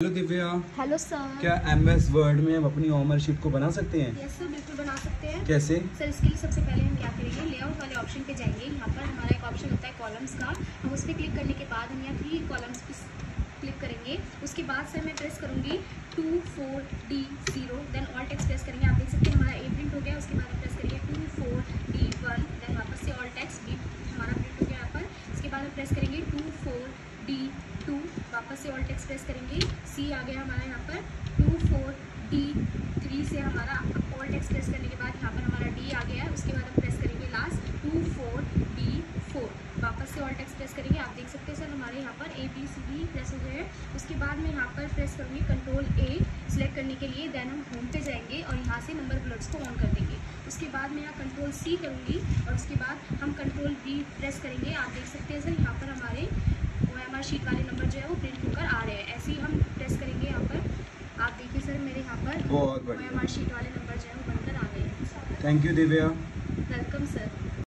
Hello Divya hello sir क्या M S word में हम अपनी ऑमर शीट को बना सकते हैं? यस सर बिल्कुल बना सकते हैं। कैसे? सर इसके लिए सबसे पहले हम क्या करेंगे? लेआउट वाले ऑप्शन पे जाएँगे। यहाँ पर हमारा एक ऑप्शन होता है कॉलम्स का। हम उस पर क्लिक करने के बाद हम यहाँ थ्री कॉलम्स पे क्लिक करेंगे। उसके बाद सर मैं प्रेस करूँगी two four D zero then alt X press करेंगे। आप देख सकते हैं हमारा ए प्रिंट हो गया। उसके बाद हम प्रेस करेंगे two four D one then वापस से ऑल टेक्स बी हमारा प्रिंट हो गया यहाँ पर। इसके बाद हम प्रेस करेंगे टू फोर डी टू, वापस से ऑल्ट एक्सप्रेस करेंगे। सी आ गया हमारा यहाँ पर। टू फोर डी थ्री से हमारा ऑल्ट एक्सप्रेस करने के बाद यहाँ पर हमारा डी आ गया है। उसके बाद हम प्रेस करेंगे last two four D four, वापस से ऑल्ट एक्सप्रेस करेंगे। आप देख सकते हैं सर, हमारे यहाँ पर A B C D press हो गए हैं। उसके बाद मैं यहाँ पर प्रेस करूँगी कंट्रोल ए सिलेक्ट करने के लिए। देन हम होम पे जाएँगे और यहाँ से नंबर बुलेट्स को ऑन कर देंगे। उसके बाद मैं यहाँ कंट्रोल सी करूँगी और उसके बाद हम कंट्रोल बी प्रेस करेंगे। आप देख सकते हैं सर, यहाँ शीट वाले नंबर जो है वो प्रिंट होकर आ रहे हैं। ऐसे ही हम प्रेस करेंगे यहाँ पर। आप देखिए सर मेरे यहाँ पर बहुत बढ़िया। हमारे शीट वाले नंबर जो है वो बनकर आ गए हैं। Thank you Divya. Welcome sir